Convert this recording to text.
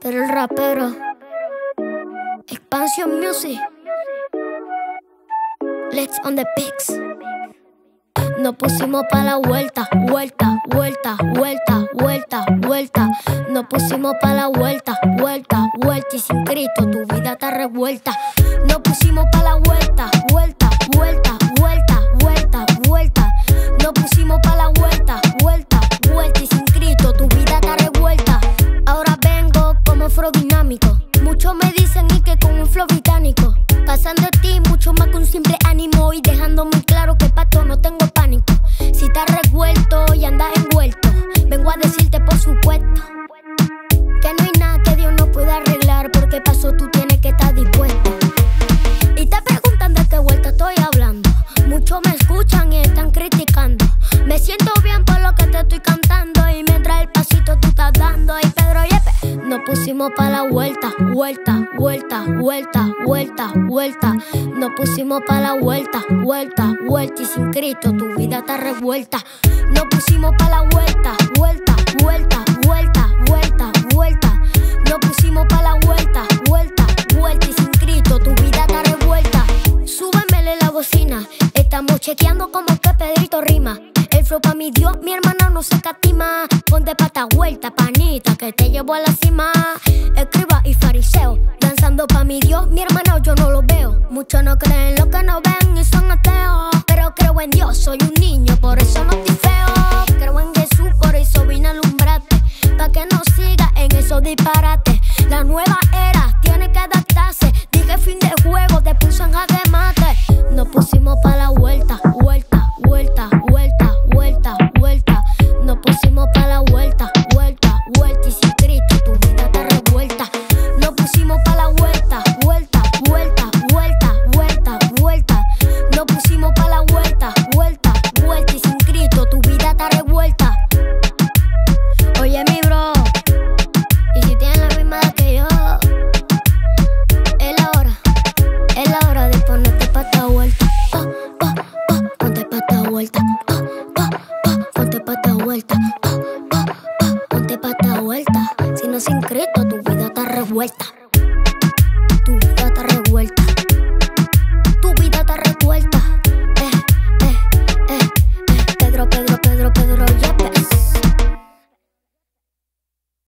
Pero el rapero. Expansion Music. Let's on the pics. Nos pusimos pa' la vuelta, vuelta, vuelta, vuelta, vuelta, vuelta. Nos pusimos pa' la vuelta, vuelta, vuelta. Y sin Cristo tu vida está revuelta. Nos pusimos pa' la vuelta, vuelta, vuelta, vuelta, vuelta, vuelta. Nos pusimos pa' la vuelta, ánimo. Y dejando muy claro que pato no tengo pánico. Si estás revuelto y andas envuelto, vengo a decirte por supuesto. Que no hay nada que Dios no pueda arreglar. Porque paso tú tienes que estar dispuesto. Y te preguntan de qué vuelta estoy hablando. Muchos me escuchan y están criticando. Me siento bien por lo que te estoy cantando. Pusimos pa' la vuelta, vuelta, vuelta, vuelta, vuelta, vuelta. Nos pusimos pa' la vuelta, vuelta, vuelta. Y sin Cristo tu vida está revuelta. Nos pusimos pa' la vuelta, vuelta, vuelta, vuelta, vuelta, vuelta. Nos pusimos pa' la vuelta, vuelta, vuelta. Y sin Cristo tu vida está revuelta. Súbemele la bocina. Estamos chequeando como que Pedrito rima. El flow pa' mi Dios, mi hermana no se catima. Ponte pata vuelta, panita, que te llevo a la cima. Y fariseo, danzando pa' mi Dios, mi hermano yo no lo veo. Muchos no creen lo que no ven y son ateos. Pero creo en Dios, soy un niño, vuelta, ah, ah, ah, ponte pata vuelta, pa, pa, pa, ponte pata vuelta. Si no es increto, tu vida está revuelta.